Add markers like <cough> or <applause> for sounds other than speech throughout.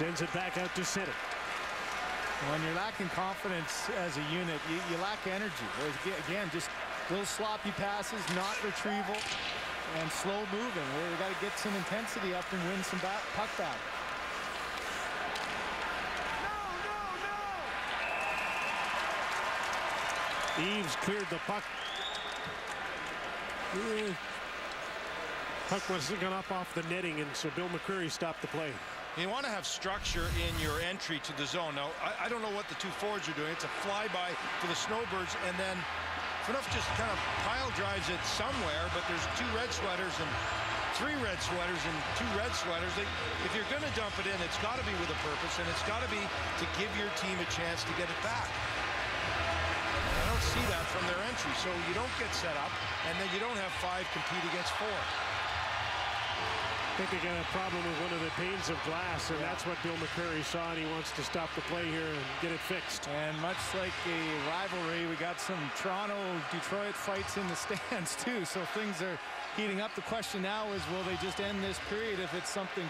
Sends it back out to center. When you're lacking confidence as a unit, you, you lack energy. There's, again, just little sloppy passes, not retrieval, and slow moving. We got to get some intensity up and win some back, puck back. Eaves cleared the puck. Puck was gone up off the netting, and so Bill McCreary stopped the play. You want to have structure in your entry to the zone. Now, I, I don't know what the two forwards are doing. It's a flyby for the Snowbirds, and then Phaneuf just kind of pile drives it somewhere, but there's two red sweaters and three red sweaters and two red sweaters. They, if you're going to dump it in, it's got to be with a purpose, and it's got to be to give your team a chance to get it back. I don't see that from their entry, so you don't get set up, and then you don't have five compete against four. I think they got a problem with one of the panes of glass, and yeah. that's what Bill McCreary saw, and he wants to stop the play here and get it fixed. And much like the rivalry, we got some Toronto-Detroit fights in the <laughs> stands, too, so things are heating up. The question now is, will they just end this period if it's something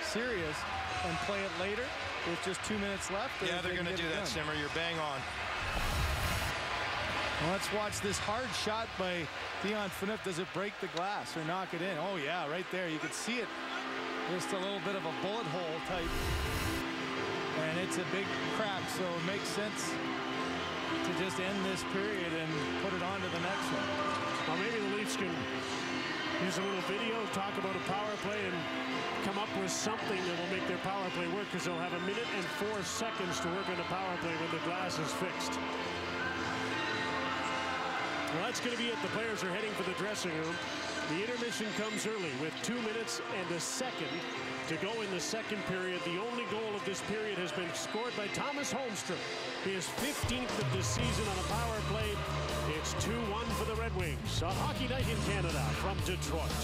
serious and play it later with just two minutes left? Yeah, they're going to do that, done? Simmer. You're bang on. Let's watch this hard shot by Dion Phaneuf. Does it break the glass or knock it in? Oh, yeah, right there. You can see it. Just a little bit of a bullet hole type. And it's a big crack, so it makes sense to just end this period and put it on to the next one. Well, maybe the Leafs can use a little video, talk about a power play, and come up with something that will make their power play work because they'll have a minute and four seconds to work on the power play when the glass is fixed. Well, that's going to be it. The players are heading for the dressing room. The intermission comes early with two minutes and a second to go in the second period. The only goal of this period has been scored by Thomas Holmstrom. His 15th of the season on a power play. It's 2-1 for the Red Wings. A hockey night in Canada from Detroit.